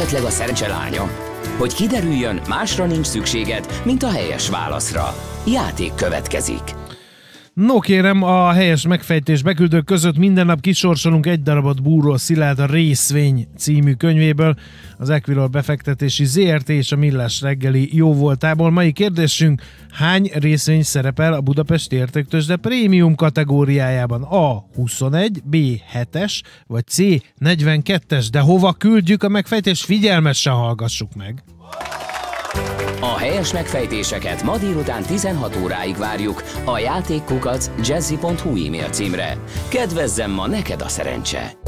esetleg a szerencse? Hogy kiderüljön, másra nincs szükséged, mint a helyes válaszra. Játék következik. No kérem, a helyes megfejtés beküldők között minden nap kisorsolunk egy darabot Búró Szilárd a Részvény című könyvéből, az Equilor befektetési ZRT és a Millás reggeli jó voltából. Mai kérdésünk, hány részvény szerepel a Budapesti Értéktősde prémium kategóriájában? A 21, B 7-es, vagy C 42-es, de hova küldjük a megfejtést? Figyelmesen hallgassuk meg! A helyes megfejtéseket ma délután 16 óráig várjuk a játékkukac jazzy.hu e-mail címre. Kedvezzem ma neked a szerencse!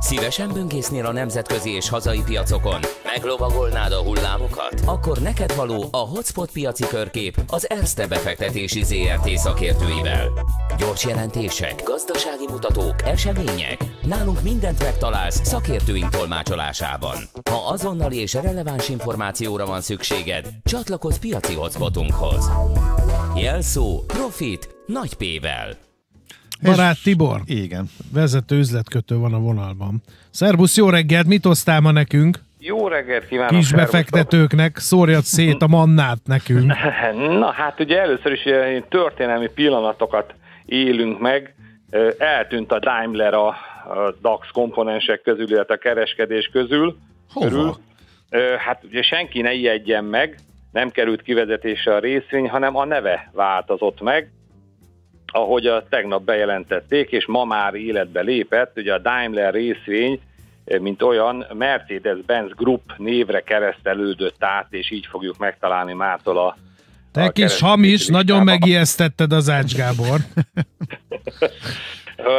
Szívesen böngésznél a nemzetközi és hazai piacokon? Meglovagolnád a hullámokat? Akkor neked való a Hotspot piaci körkép az Erste befektetési ZRT szakértőivel. Gyors jelentések, gazdasági mutatók, események. Nálunk mindent megtalálsz szakértőink tolmácsolásában. Ha azonnali és releváns információra van szükséged, csatlakozz piaci hotspotunkhoz. Jelszó Profit nagy P-vel. Barát Tibor, Igen. vezető üzletkötő van a vonalban. Szerbusz, jó reggelt, mit osztál ma nekünk? Jó reggelt kívánok! Kis befektetőknek, szórjad szét a mannát nekünk. Na hát ugye először is ilyen történelmi pillanatokat élünk meg. Ö, Eltűnt a Daimler a, DAX komponensek közül, illetve a kereskedés közül. Hova? Körül. Ö, Hát ugye senki ne ijedjen meg, nem került kivezetésre a részvény, hanem a neve változott meg, ahogy a tegnap bejelentették, és ma már életbe lépett, ugye a Daimler részvény, eh, mint olyan Mercedes-Benz Group névre keresztelődött át, és így fogjuk megtalálni mától a Te a kis hamis, nagyon megijesztetted az Ács Gábor.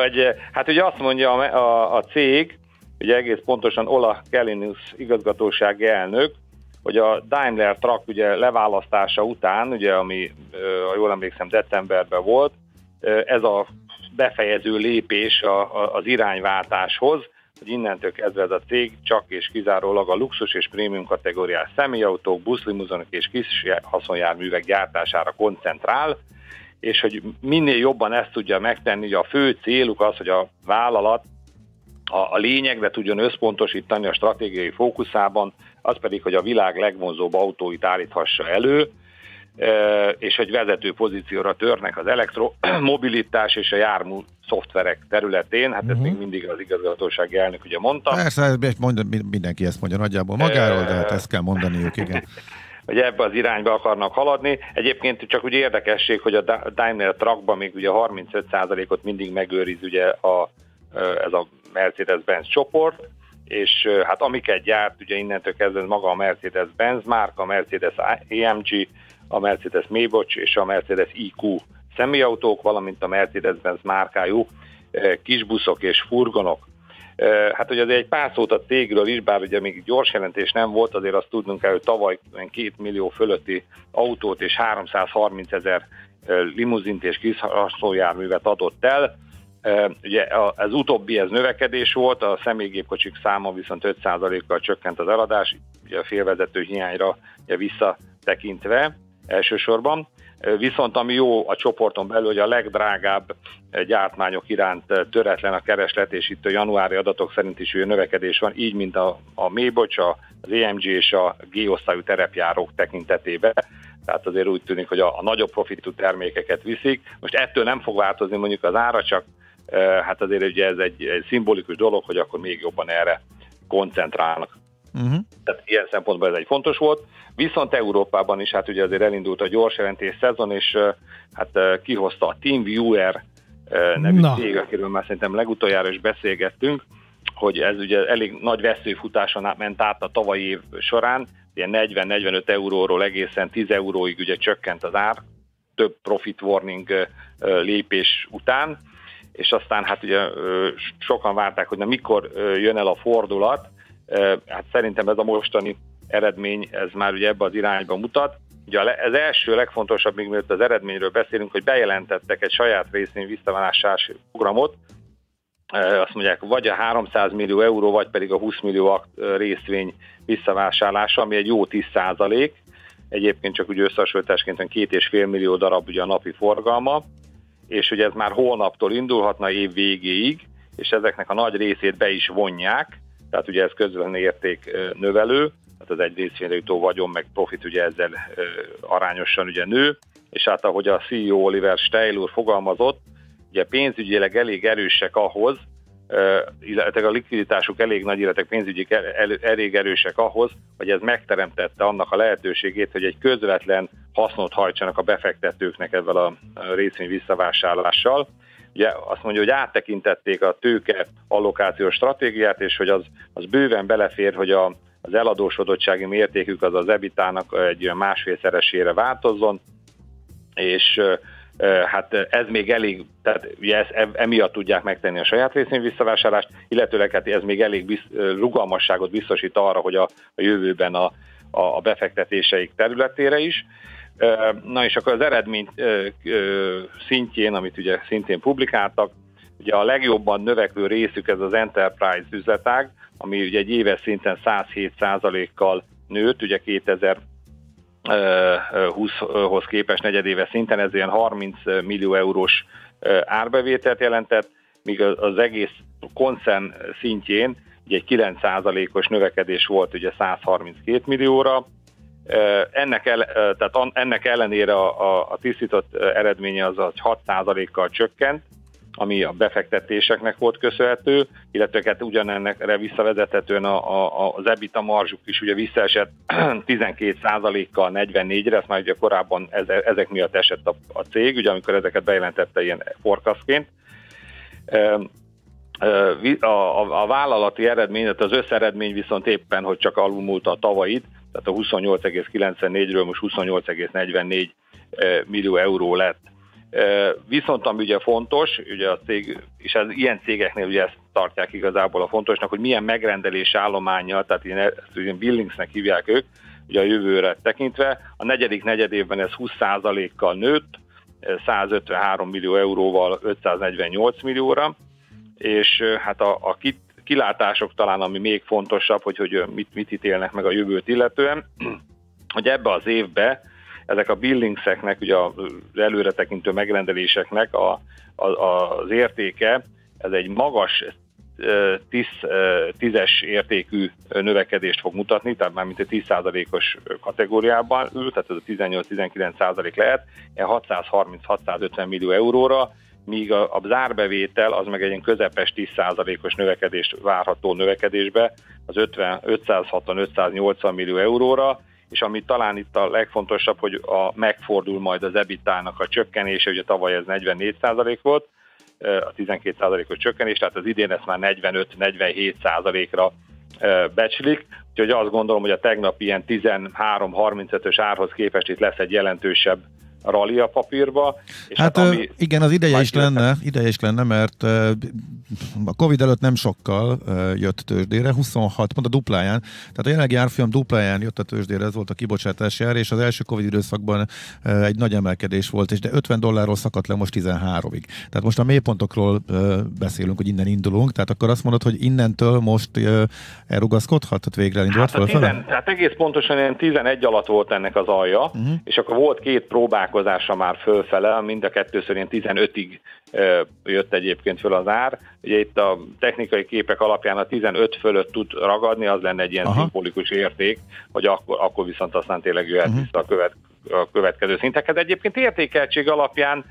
hogy eh, hát ugye azt mondja a, a, a cég, ugye egész pontosan Ola Kellinus igazgatósági elnök, hogy a Daimler Truck ugye leválasztása után, ugye ami, ö, ha jól emlékszem, decemberben volt, ez a befejező lépés a, a, az irányváltáshoz, hogy innentől kezdve ez a cég csak és kizárólag a luxus és prémium kategóriás személyautók, buszlimuzonok és kis haszonjárművek gyártására koncentrál, és hogy minél jobban ezt tudja megtenni, hogy a fő céluk az, hogy a vállalat a, a lényegre tudjon összpontosítani a stratégiai fókuszában, az pedig, hogy a világ legvonzóbb autóit állíthassa elő, és hogy vezető pozícióra törnek az elektromobilitás és a jármű szoftverek területén, hát ezt még mindig az igazgatósági elnök ugye mondta, Persze, mondja, mindenki ezt mondja nagyjából magáról, de hát ezt kell mondaniuk, igen. hogy ebbe az irányba akarnak haladni. Egyébként csak ugye érdekesség, hogy a Da- Daimler Truckban még ugye 35%-ot mindig megőriz ugye a, ez a Mercedes-Benz csoport, és hát amiket gyárt, ugye innentől kezdve maga a Mercedes-Benz márka, a Mercedes AMG, a Mercedes Maybach és a Mercedes IQ személyautók, valamint a Mercedes-Benz márkájú kisbuszok és furgonok. Hát ugye azért egy pár szót a cégről is, bár ugye még gyors jelentés nem volt, azért azt tudnunk kell, hogy tavaly 2 millió fölötti autót és 330 ezer limuzint és kis haszonjárművet adott el. Ugye az utóbbi ez növekedés volt, a személygépkocsik száma viszont 5%-kal csökkent az eladás, ugye a félvezető hiányra ugye visszatekintve elsősorban. Viszont ami jó a csoporton belül, hogy a legdrágább gyártmányok iránt töretlen a kereslet, és itt a januári adatok szerint is növekedés van, így mint a, a Mébocs, az EMG és a G-osztályú terepjárók tekintetében. Tehát azért úgy tűnik, hogy a, a nagyobb profitú termékeket viszik. Most ettől nem fog változni mondjuk az ára, csak hát azért ugye ez egy, egy szimbolikus dolog, hogy akkor még jobban erre koncentrálnak. Uh-huh. Tehát ilyen szempontból ez egy fontos volt. Viszont Európában is hát ugye azért elindult a gyors jelentés szezon, és hát kihozta a TeamViewer nevű Na. cég, akiről már szerintem legutoljára is beszélgettünk, hogy ez ugye elég nagy veszőfutáson át- ment át a tavalyi év során, ilyen 40-45 euróról egészen 10 euróig ugye csökkent az ár, több profit warning lépés után, és aztán hát ugye sokan várták, hogy na mikor jön el a fordulat, hát szerintem ez a mostani eredmény, ez már ugye ebbe az irányba mutat. Ugye az első legfontosabb, még mielőtt az eredményről beszélünk, hogy bejelentettek egy saját részvény visszaválásási programot, azt mondják, vagy a 300 millió euró, vagy pedig a 20 millió részvény visszavásárlása, ami egy jó 10 százalék. Egyébként csak úgy összehasonlításként két és fél millió darab ugye a napi forgalma, és ugye ez már holnaptól indulhatna év végéig, és ezeknek a nagy részét be is vonják, tehát ugye ez közvetlen érték növelő, tehát az egy részvényre jutó vagyon, meg profit ugye ezzel arányosan ugye nő, és hát ahogy a CEO Oliver Steil úr fogalmazott, ugye pénzügyileg elég erősek ahhoz, illetve a likviditásuk elég nagy, illetve pénzügyi elég erősek ahhoz, hogy ez megteremtette annak a lehetőségét, hogy egy közvetlen hasznot hajtsanak a befektetőknek ezzel a részvény visszavásárlással. Ugye azt mondja, hogy áttekintették a tőke allokációs stratégiát, és hogy az, az bőven belefér, hogy a, az eladósodottsági mértékük az az ebitának egy olyan másfélszeresére változzon, és hát ez még elég, tehát ugye ez, emiatt tudják megtenni a saját részén visszavásárlást, illetőleg hát ez még elég biz, rugalmasságot biztosít arra, hogy a, a jövőben a, a befektetéseik területére is. Na és akkor az eredmény szintjén, amit ugye szintén publikáltak, ugye a legjobban növekvő részük ez az Enterprise üzletág, ami ugye egy éves szinten 107%-kal nőtt, ugye 2000 20-hoz képest negyedéves szinten, ez ilyen 30 millió eurós árbevételt jelentett, míg az egész koncern szintjén ugye egy 9%-os növekedés volt ugye 132 millióra, ennek, el, tehát ennek ellenére a, a, a tisztított eredménye az, hogy 6%-kal csökkent, ami a befektetéseknek volt köszönhető, illetve hát ugyanennek visszavezethetően a, a, az EBITDA marzsuk is ugye visszaesett 12%-kal 44-re, ezt már ugye korábban ez, ezek miatt esett a, a cég, ugye amikor ezeket bejelentette ilyen forecastként. A, a, a vállalati eredmény, az összeredmény viszont éppen, hogy csak alulmúlta a tavait, tehát a 28,94-ről most 28,44 millió euró lett Viszont ami ugye fontos, ugye a cég, és ez ilyen cégeknél ugye ezt tartják igazából a fontosnak, hogy milyen megrendelés állománya, tehát ilyen, ezt ilyen billingsnek hívják ők, ugye a jövőre tekintve. A negyedik negyedévben ez 20%-kal nőtt, 153 millió euróval 548 millióra, és hát a, a kit, kilátások talán, ami még fontosabb, hogy, hogy mit, mit ítélnek meg a jövőt illetően, hogy ebbe az évbe ezek a billingseknek, ugye az előretekintő megrendeléseknek a, a, az értéke, ez egy magas tíz, tízes értékű növekedést fog mutatni, tehát már mint egy 10%-os kategóriában ül, tehát ez a 18-19% lehet, 630-650 millió euróra, míg a, a zárbevétel az meg egy ilyen közepes 10%-os növekedést várható növekedésbe, az 50, 560-580 millió euróra, és ami talán itt a legfontosabb, hogy a, megfordul majd az EBITDA-nak a csökkenése, ugye tavaly ez 44% volt, a 12%-os csökkenés, tehát az idén ezt már 45-47%-ra becslik, úgyhogy azt gondolom, hogy a tegnap ilyen 13-35-ös árhoz képest itt lesz egy jelentősebb rally a papírba. És hát, hát ami igen, az ideje is lenne, ideje is lenne, mert a Covid előtt nem sokkal jött tőzsdére, 26, pont a dupláján, tehát a jelenlegi árfolyam dupláján jött a tőzsdére, ez volt a kibocsátási ár, és az első Covid időszakban egy nagy emelkedés volt, és de 50 dollárról szakadt le most 13-ig. Tehát most a mélypontokról beszélünk, hogy innen indulunk, tehát akkor azt mondod, hogy innentől most elrugaszkodhat, tehát végre indult hát, fölfele? Tehát egész pontosan ilyen 11 alatt volt ennek az alja, uh-huh. és akkor volt két próbák várakozása már fölfele, mind a kettőször ilyen 15-ig jött egyébként föl az ár. Ugye itt a technikai képek alapján a 15 fölött tud ragadni, az lenne egy ilyen Aha. szimbolikus érték, hogy akkor, akkor viszont aztán tényleg jöhet uh-huh. vissza a, követ, a következő szintekhez. Egyébként értékeltség alapján,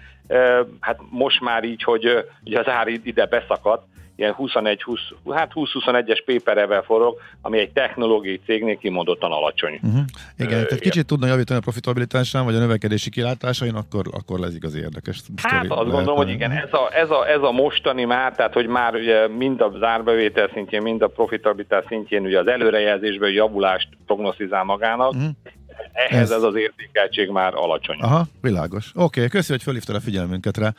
hát most már így, hogy ugye az ár ide beszakadt, ilyen 21, 20, hát 20-21-es péperevel forog, ami egy technológiai cégnél kimondottan alacsony. Uh-huh. Igen, tehát kicsit tudna javítani a profitabilitásán, vagy a növekedési kilátásain, akkor, akkor lesz igazi érdekes. Hát azt lehet, gondolom, hogy igen, ez a, ez, a, ez a mostani már, tehát hogy már ugye mind a zárbevétel szintjén, mind a profitabilitás szintjén ugye az előrejelzésből javulást prognosztizál magának, uh-huh ehhez ez... ez az értékeltség már alacsony. Aha, világos. Oké, okay, köszönjük, hogy fölhívtad a figyelmünket rá.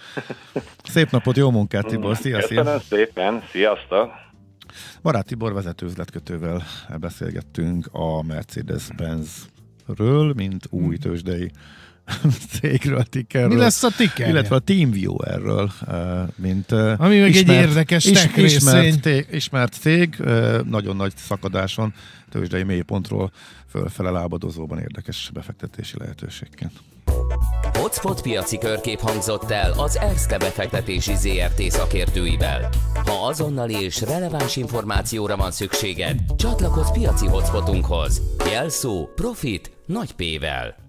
Szép napot, jó munkát, Tibor. Szia, Köszönöm szia. szépen, sziasztok! Barát Tibor vezető üzletkötővel beszélgettünk a Mercedes-Benz-ről, mint új tőzsdei cégről, tickerről. Mi lesz a ticker? Illetve a TeamViewer-ről, mint Ami meg ismert, egy érdekes is, ismert, cég, ismert cég, nagyon nagy szakadáson, tőzsdei mélypontról fölfele lábadozóban érdekes befektetési lehetőségként. Hotspot piaci körkép hangzott el az Erste befektetési ZRT szakértőivel. Ha azonnali és releváns információra van szükséged, csatlakozz piaci hotspotunkhoz. Jelszó Profit nagy P-vel.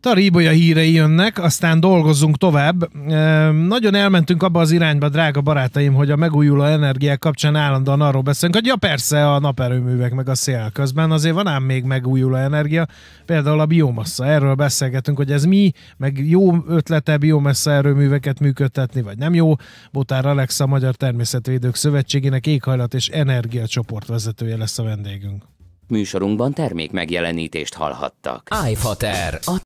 Taríbolya hírei jönnek, aztán dolgozzunk tovább. E, nagyon elmentünk abba az irányba, drága barátaim, hogy a megújuló energiák kapcsán állandóan arról beszélünk, hogy ja persze a naperőművek meg a szél közben, azért van ám még megújuló energia, például a biomassa. Erről beszélgetünk, hogy ez mi, meg jó ötlete biomassa erőműveket működtetni, vagy nem jó. Botár Alexa, Magyar Természetvédők Szövetségének éghajlat és energia csoportvezetője lesz a vendégünk. Műsorunkban termék megjelenítést hallhattak. iFater, a